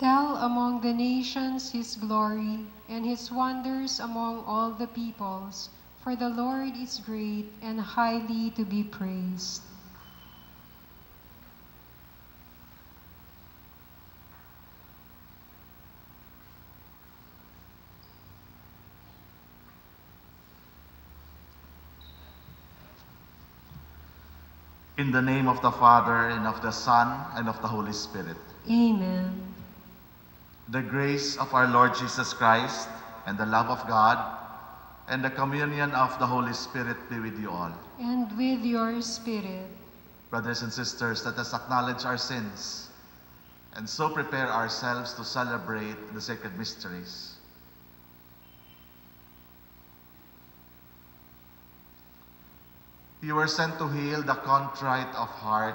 Tell among the nations his glory and his wonders among all the peoples, for the Lord is great and highly to be praised. In the name of the Father, and of the Son, and of the Holy Spirit. Amen. The grace of our Lord Jesus Christ, and the love of God, and the communion of the Holy Spirit be with you all. And with your spirit, Brothers and sisters, let us acknowledge our sins, and so prepare ourselves to celebrate the sacred mysteries. You were sent to heal the contrite of heart.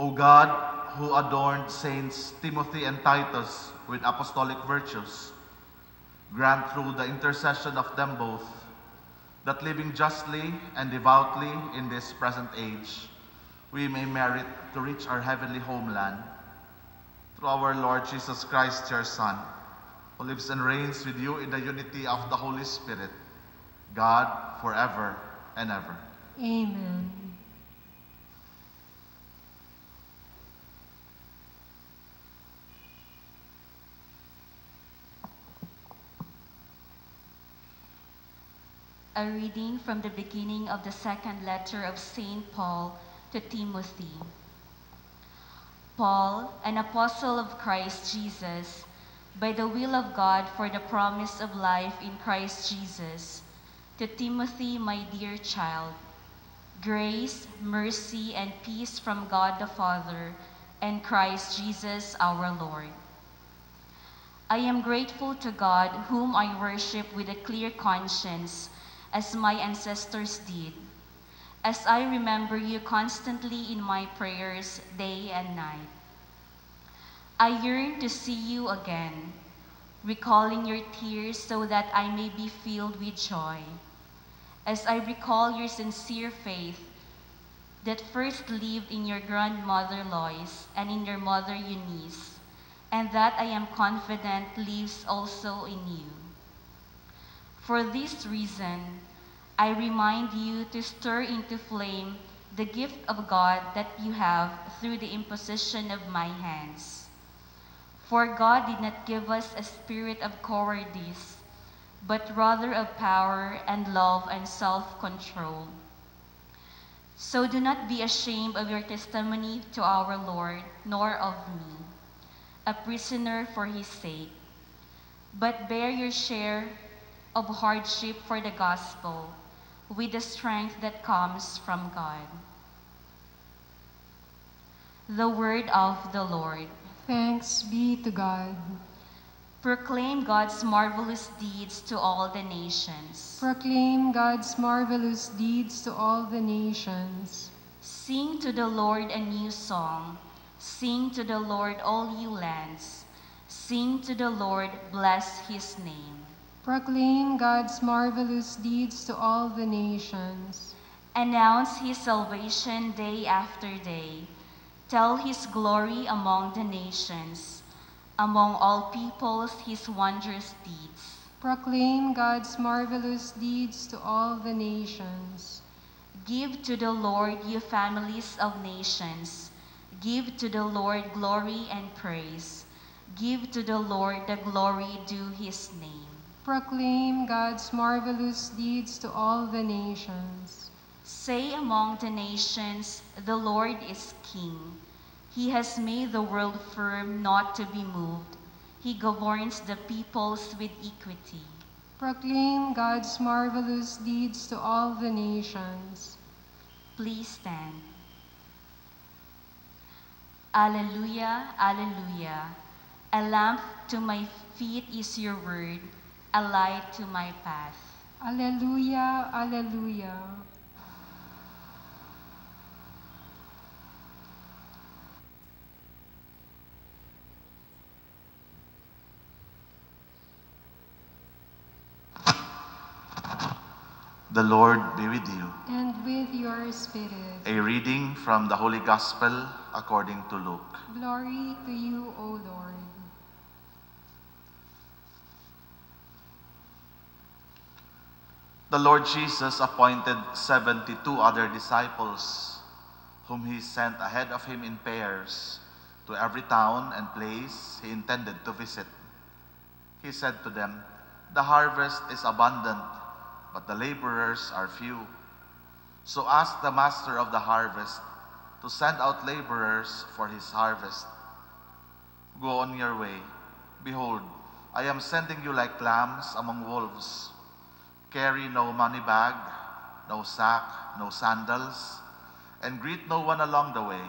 O God, who adorned Saints Timothy and Titus with apostolic virtues, grant through the intercession of them both that living justly and devoutly in this present age, we may merit to reach our heavenly homeland through our Lord Jesus Christ, your Son, who lives and reigns with you in the unity of the Holy Spirit, God forever and ever. Amen. A reading from the beginning of the second letter of St. Paul to Timothy. Paul, an apostle of Christ Jesus, by the will of God for the promise of life in Christ Jesus, to Timothy, my dear child, grace, mercy, and peace from God the Father and Christ Jesus our Lord. I am grateful to God, whom I worship with a clear conscience, as my ancestors did, as I remember you constantly in my prayers day and night. I yearn to see you again, recalling your tears so that I may be filled with joy, as I recall your sincere faith that first lived in your grandmother Lois and in your mother Eunice, and that I am confident lives also in you. For this reason, I remind you to stir into flame the gift of God that you have through the imposition of my hands. For God did not give us a spirit of cowardice, but rather of power and love and self-control. So do not be ashamed of your testimony to our Lord, nor of me, a prisoner for his sake, but bear your share of hardship for the gospel with the strength that comes from God. The word of the Lord. Thanks be to God. Proclaim God's marvelous deeds to all the nations. Proclaim God's marvelous deeds to all the nations. Sing to the Lord a new song. Sing to the Lord, all you lands. Sing to the Lord, bless his name. Proclaim God's marvelous deeds to all the nations. Announce his salvation day after day. Tell his glory among the nations, among all peoples his wondrous deeds. Proclaim God's marvelous deeds to all the nations. Give to the Lord, you families of nations. Give to the Lord glory and praise. Give to the Lord the glory due his name. Proclaim God's marvelous deeds to all the nations. Say among the nations, the Lord is king. He has made the world firm, not to be moved. He governs the peoples with equity. Proclaim God's marvelous deeds to all the nations. Please stand. Alleluia, Alleluia. A lamp to my feet is your word, a light to my path. Alleluia, Alleluia. The Lord be with you. And with your spirit. A reading from the Holy Gospel according to Luke. Glory to you, O Lord. The Lord Jesus appointed 72 other disciples, whom he sent ahead of him in pairs to every town and place he intended to visit. He said to them, The harvest is abundant, but the laborers are few. So ask the master of the harvest to send out laborers for his harvest. Go on your way. Behold, I am sending you like lambs among wolves. Carry no money bag, no sack, no sandals, and greet no one along the way.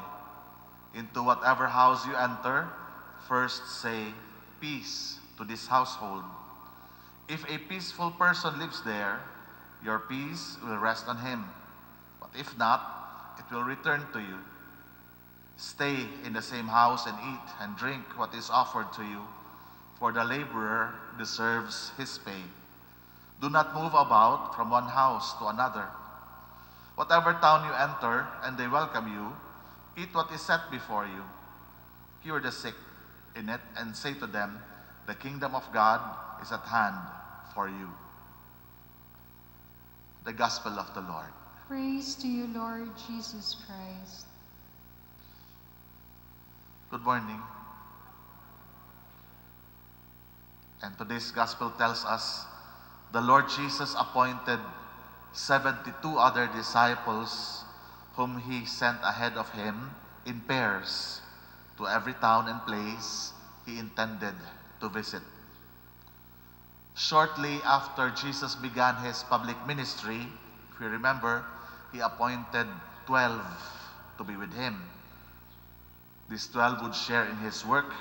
Into whatever house you enter, first say, Peace to this household. If a peaceful person lives there, your peace will rest on him. But if not, it will return to you. Stay in the same house and eat and drink what is offered to you, for the laborer deserves his pay. Do not move about from one house to another. Whatever town you enter and they welcome you, eat what is set before you. Cure the sick in it and say to them, The kingdom of God is at hand for you. The Gospel of the Lord. Praise to you, Lord Jesus Christ. Good morning. And today's Gospel tells us the Lord Jesus appointed 72 other disciples whom he sent ahead of him in pairs to every town and place he intended to visit. Shortly after Jesus began his public ministry, if you remember, he appointed 12 to be with him. These 12 would share in his work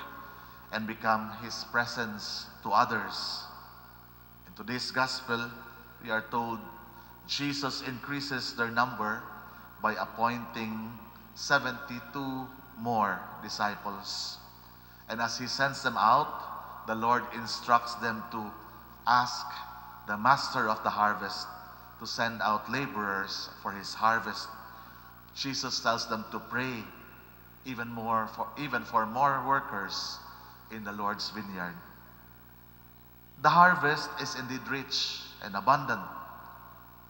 and become his presence to others. In today's gospel, we are told Jesus increases their number by appointing 72 more disciples. And as he sends them out, the Lord instructs them to ask the master of the harvest to send out laborers for his harvest. Jesus tells them to pray even more for even for more workers in the Lord's vineyard. The harvest is indeed rich and abundant.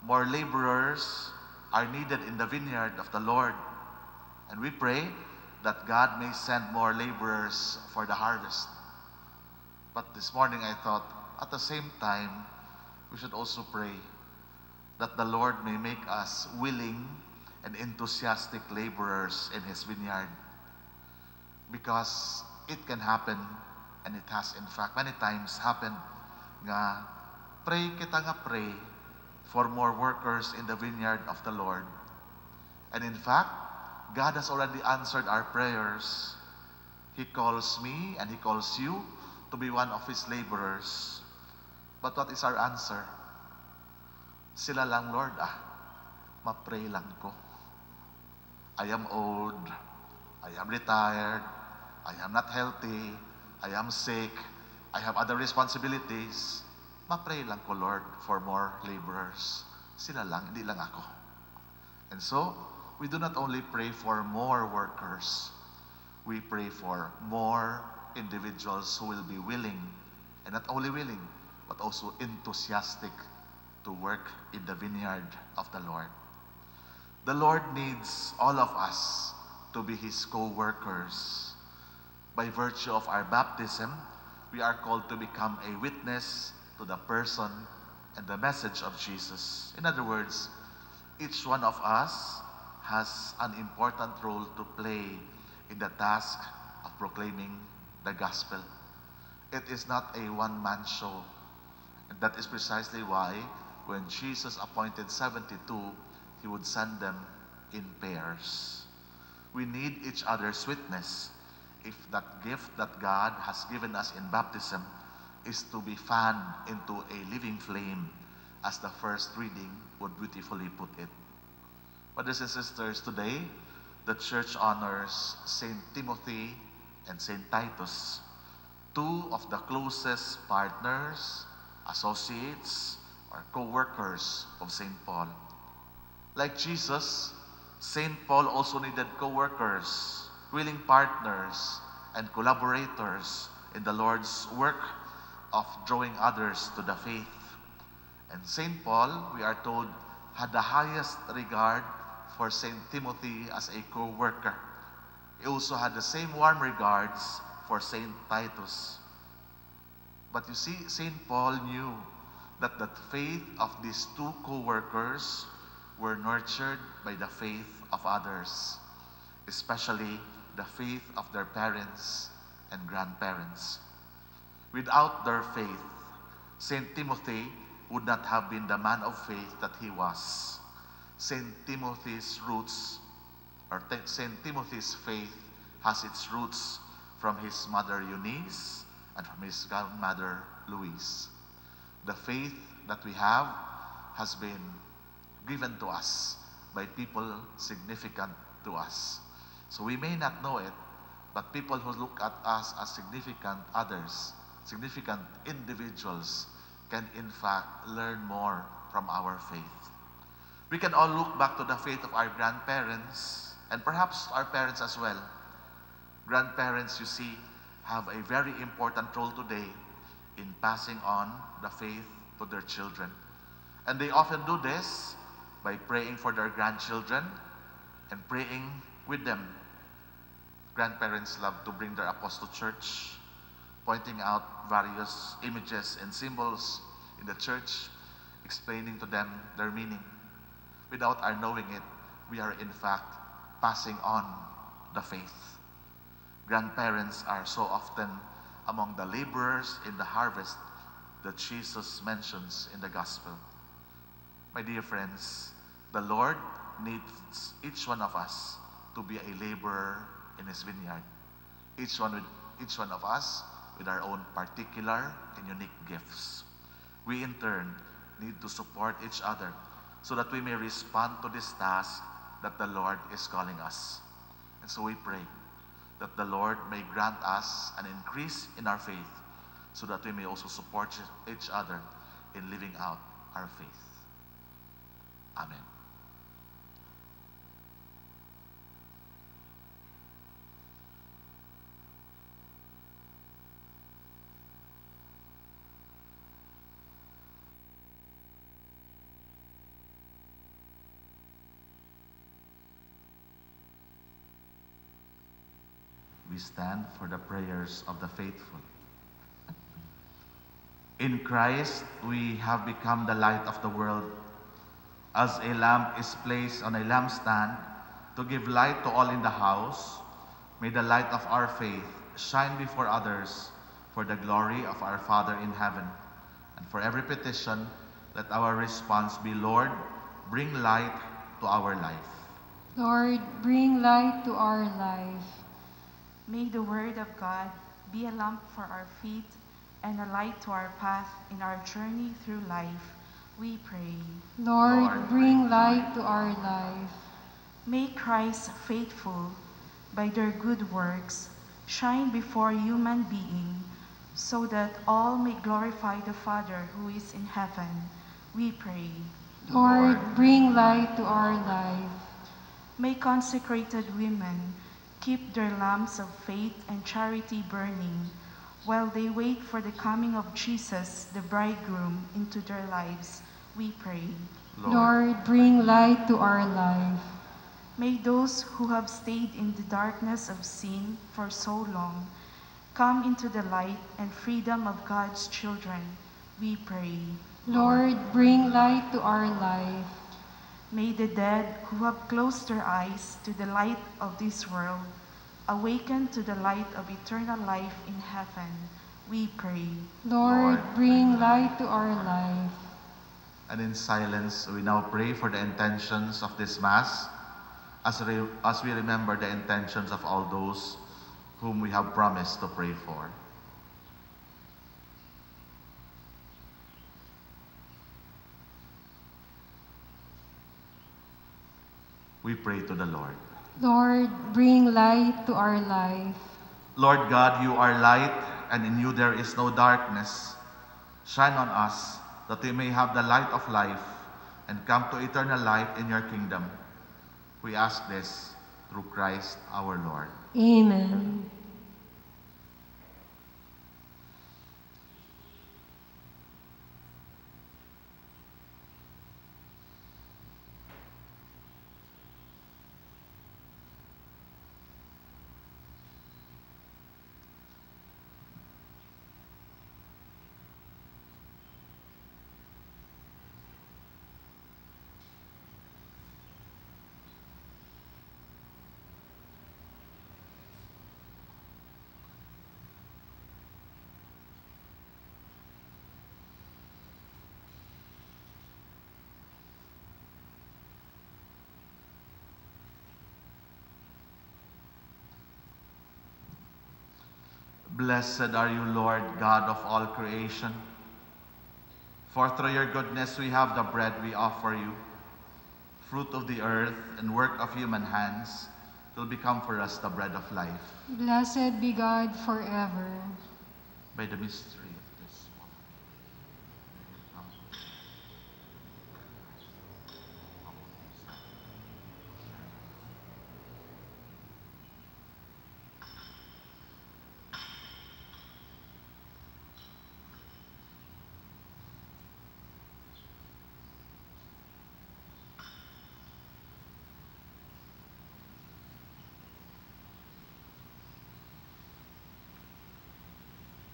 More laborers are needed in the vineyard of the Lord. And we pray that God may send more laborers for the harvest. But this morning I thought, at the same time, we should also pray that the Lord may make us willing and enthusiastic laborers in His vineyard. Because it can happen, and it has in fact many times happened, nga pray kita nga pray for more workers in the vineyard of the Lord. And in fact, God has already answered our prayers. He calls me and He calls you to be one of His laborers. But what is our answer? Sila lang, Lord, ah, ma-pray lang ko. I am old. I am retired. I am not healthy. I am sick. I have other responsibilities. Ma-pray lang ko, Lord, for more laborers. Sila lang, hindi lang ako. And so, we do not only pray for more workers, we pray for more individuals who will be willing, and not only willing, but also enthusiastic to work in the vineyard of the Lord. The Lord needs all of us to be His co-workers. By virtue of our baptism, we are called to become a witness to the person and the message of Jesus. In other words, each one of us has an important role to play in the task of proclaiming the gospel. It is not a one-man show. And that is precisely why when Jesus appointed 72, he would send them in pairs. We need each other's witness if that gift that God has given us in baptism is to be fanned into a living flame, as the first reading would beautifully put it. Brothers and sisters, today the church honors Saint Timothy and Saint Titus, two of the closest partners, associates, or co-workers of Saint Paul. Like Jesus, Saint Paul also needed co-workers, willing partners, and collaborators in the Lord's work of drawing others to the faith. And St. Paul, we are told, had the highest regard for St. Timothy as a co-worker. He also had the same warm regards for St. Titus. But you see, St. Paul knew that the faith of these two co-workers were nurtured by the faith of others, especially the faith of their parents and grandparents. Without their faith, St. Timothy would not have been the man of faith that he was. St. Timothy's roots, or St. Timothy's faith, has its roots from his mother Eunice and from his grandmother Louise. The faith that we have has been given to us by people significant to us. So we may not know it, but people who look at us as significant others, significant individuals, can in fact learn more from our faith. We can all look back to the faith of our grandparents and perhaps our parents as well. Grandparents, you see, have a very important role today in passing on the faith to their children. And they often do this by praying for their grandchildren and praying with them. Grandparents love to bring their apostle church, pointing out various images and symbols in the church, explaining to them their meaning. Without our knowing it, we are in fact passing on the faith. Grandparents are so often among the laborers in the harvest that Jesus mentions in the gospel. My dear friends, the Lord needs each one of us to be a laborer in his vineyard. Each one with each one of us with our own particular and unique gifts. We in turn need to support each other so that we may respond to this task that the Lord is calling us. And so we pray that the Lord may grant us an increase in our faith so that we may also support each other in living out our faith. Amen. We stand for the prayers of the faithful. In Christ, we have become the light of the world. As a lamp is placed on a lampstand to give light to all in the house, may the light of our faith shine before others for the glory of our Father in heaven. And for every petition, let our response be, Lord, bring light to our life. Lord, bring light to our life. May the word of God be a lamp for our feet and a light to our path in our journey through life. We pray. Lord, Lord, bring bring light to our life. May Christ faithful by their good works shine before human being so that all may glorify the Father who is in heaven. We pray. Lord, Lord, bring light to our life. May consecrated women keep their lamps of faith and charity burning while they wait for the coming of Jesus, the bridegroom, into their lives. We pray. Lord, bring light to our life. May those who have stayed in the darkness of sin for so long come into the light and freedom of God's children. We pray. Lord, bring light to our life. May the dead who have closed their eyes to the light of this world awaken to the light of eternal life in heaven. We pray. Lord, Lord, bring light to our life. And in silence, we now pray for the intentions of this Mass. as, re- as we remember the intentions of all those whom we have promised to pray for. We pray to the Lord. Lord, bring light to our life. Lord God, you are light, and in you there is no darkness. Shine on us, that we may have the light of life and come to eternal life in your kingdom. We ask this through Christ our Lord. Amen. Blessed are you, Lord, God of all creation. For through your goodness we have the bread we offer you, fruit of the earth and work of human hands, will become for us the bread of life. Blessed be God forever. By the mystery of this woman.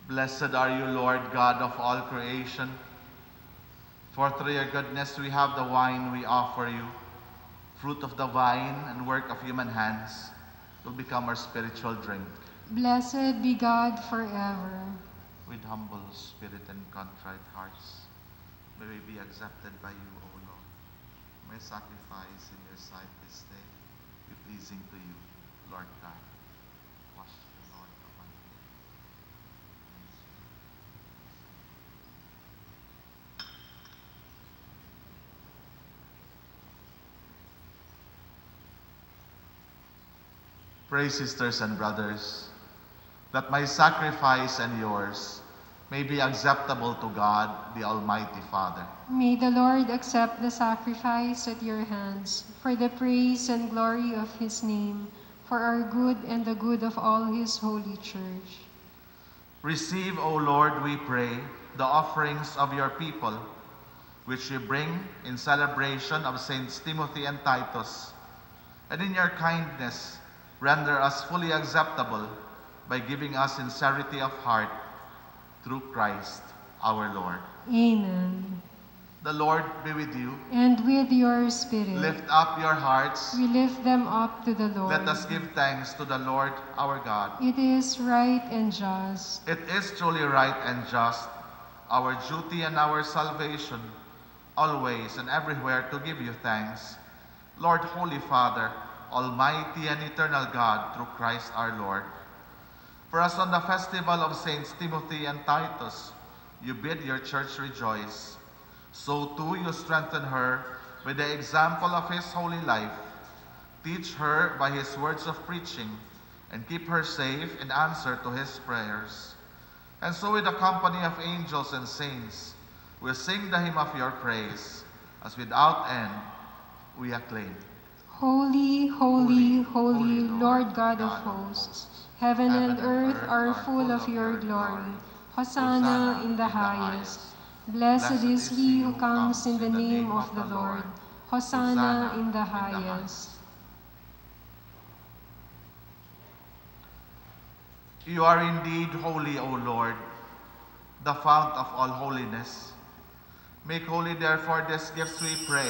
Blessed are you, Lord God of all creation. For through your goodness we have the wine we offer you, fruit of the vine and work of human hands, will become our spiritual drink. Blessed be God forever. With humble spirit and contrite hearts, may we be accepted by you, O Lord. May sacrifice in your sight this day be pleasing to you, Lord God. Wash me, Lord, of my Pray, sisters and brothers, that my sacrifice and yours may be acceptable to God, the Almighty Father. May the Lord accept the sacrifice at your hands for the praise and glory of his name, for our good and the good of all his holy church. Receive, O Lord, we pray, the offerings of your people, which we bring in celebration of Saints Timothy and Titus, and in your kindness, render us fully acceptable by giving us sincerity of heart through Christ our Lord. Amen. The Lord be with you. And with your spirit, Lift up your hearts. we lift them up to the Lord. Let us give thanks to the Lord our God. It is right and just, It is truly right and just, our duty and our salvation, always and everywhere to give you thanks. Lord, Holy Father, Almighty and eternal God, through Christ our Lord. For us on the festival of Saints Timothy and Titus, you bid your church rejoice. So too you strengthen her with the example of his holy life. Teach her by his words of preaching, and keep her safe in answer to his prayers. And so with the company of angels and saints, we sing the hymn of your praise, as without end we acclaim. Holy, holy, holy, Lord God of hosts, heaven and earth are full of your glory. Hosanna in the highest. Blessed is he who comes in the name of the Lord. Hosanna in the highest. You are indeed holy, O Lord, the fount of all holiness. Make holy, therefore, these gifts, we pray,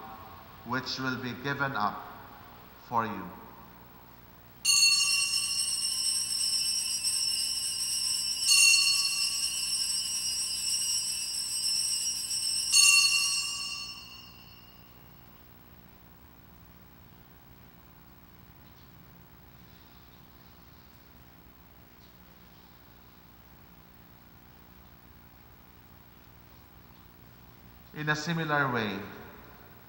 which will be given up for you. In a similar way,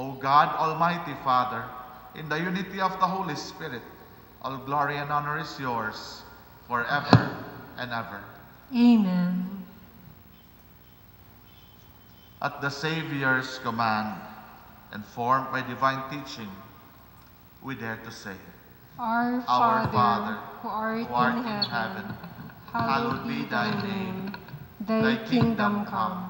O God, Almighty Father, in the unity of the Holy Spirit, all glory and honor is yours forever and ever. Amen. At the Savior's command and formed by divine teaching, we dare to say, Our Our Father, Father, who art, who art in, heaven, heaven, hallowed be thy name. Thy kingdom come.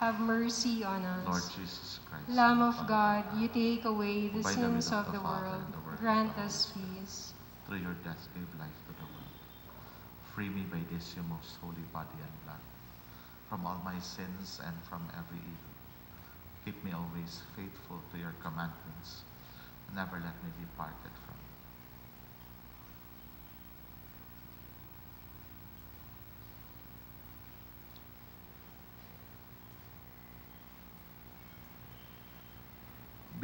Have mercy on us. Lord Jesus Christ. Lamb of God, you take away the sins of the world. and the Word of Grant us peace. through your death gave life to the world. Free me by this your most holy body and blood, from all my sins and from every evil. Keep me always faithful to your commandments, never let me be parted from you.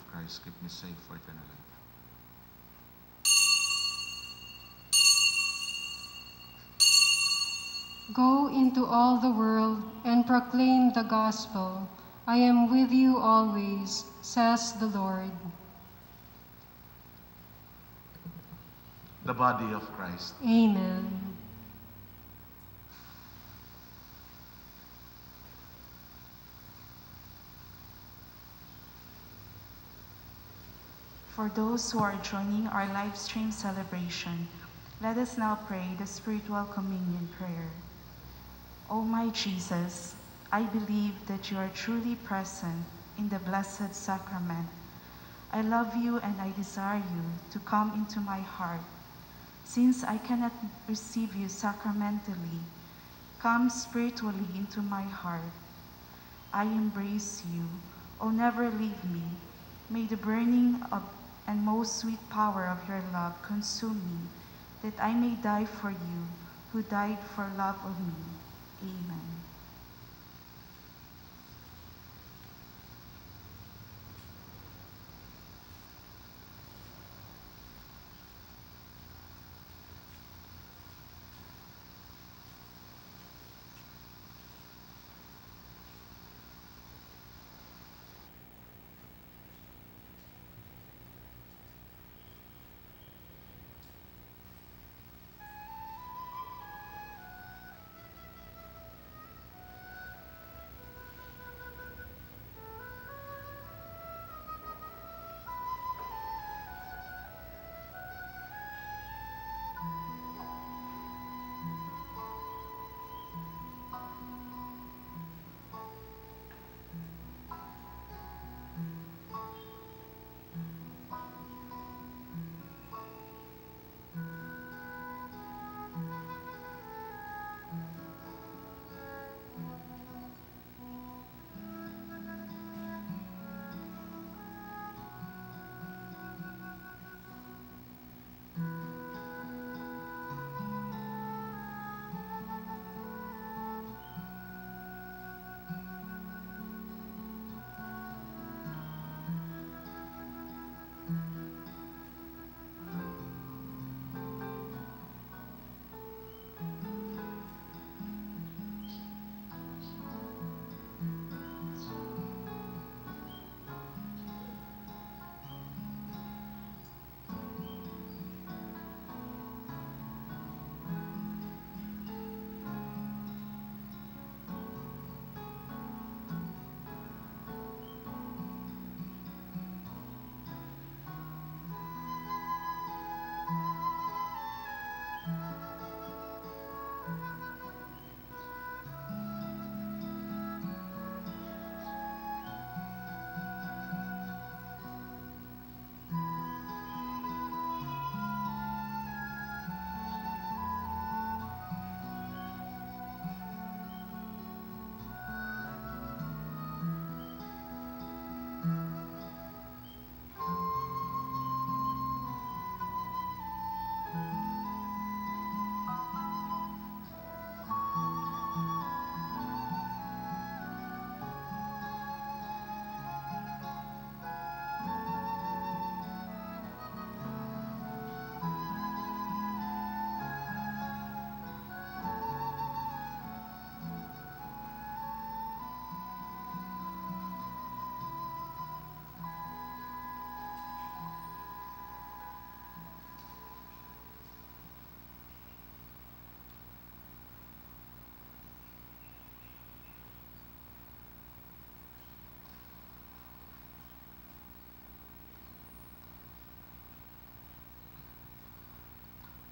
of Christ keep me safe for eternal life. Go into all the world and proclaim the gospel. I am with you always, says the Lord. The body of Christ. Amen. For those who are joining our live stream celebration, let us now pray the spiritual communion prayer. O my Jesus, I believe that you are truly present in the Blessed Sacrament. I love you and I desire you to come into my heart. Since I cannot receive you sacramentally, come spiritually into my heart. I embrace you. Oh, never leave me. May the burning of and most sweet power of your love consume me, that I may die for you, who died for love of me. Amen.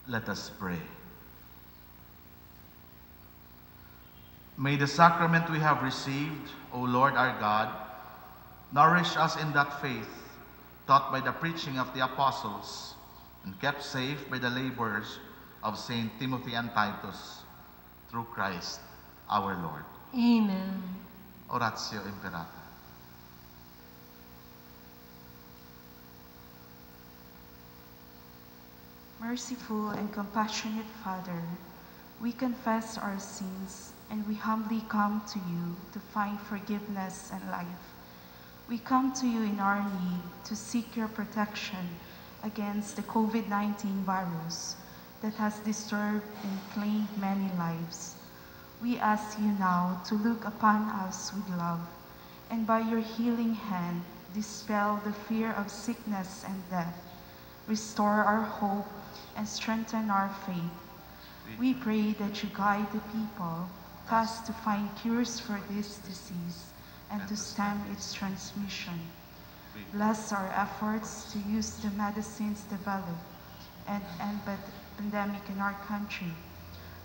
Let us pray. May the sacrament we have received, O Lord our God, nourish us in that faith taught by the preaching of the apostles and kept safe by the labors of Saint Timothy and Titus through Christ our Lord. Amen. Oratio Imperata. Merciful and compassionate Father, we confess our sins and we humbly come to you to find forgiveness and life. We come to you in our need to seek your protection against the COVID 19 virus that has disturbed and claimed many lives. We ask you now to look upon us with love and by your healing hand dispel the fear of sickness and death, restore our hope, and strengthen our faith. We pray that you guide the people, thus to find cures for this disease and to stem its transmission. Bless our efforts to use the medicines developed and end the pandemic in our country.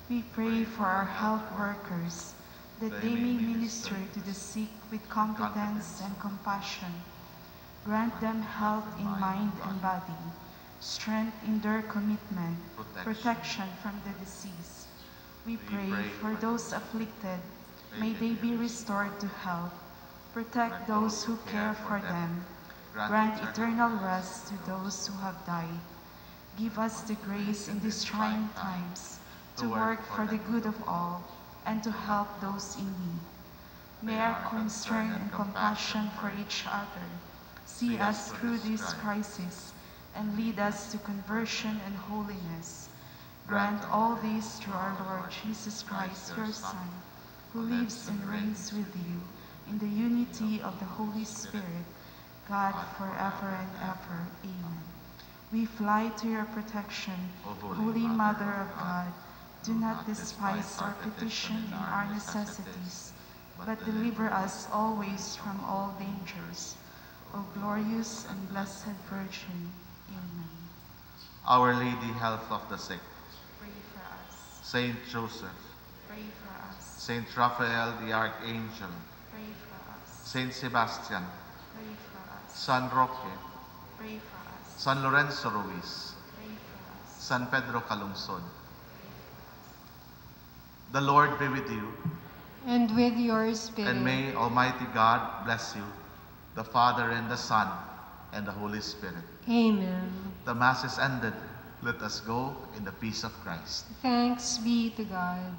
We pray for our health workers that they may minister to the sick with competence and compassion. Grant them health in mind and body, strength in their commitment, protection from the disease. We pray for those afflicted, may they be restored to health. Protect those who care for them. Grant eternal rest to those who have died. Give us the grace in these trying times to work for the good of all and to help those in need. May our concern and compassion for each other see us through this crisis and lead us to conversion and holiness. Grant all this through our Lord Jesus Christ, your Son, who lives and reigns with you in the unity of the Holy Spirit, God forever and ever. Amen. We fly to your protection, Holy Mother of God. Do not despise our petition and our necessities, but deliver us always from all dangers. O glorious and blessed Virgin. Amen. Our Lady, health of the sick. Pray for us. Saint Joseph. Pray for us. Saint Raphael the Archangel. Pray for us. Saint Sebastian. Pray for us. San Roque. Pray for us. San Lorenzo Ruiz. Pray for us. San Pedro Calungsod. The Lord be with you, And with your spirit. and may Almighty God bless you, the Father and the Son and the Holy Spirit. Amen. The Mass is ended. Let us go in the peace of Christ. Thanks be to God.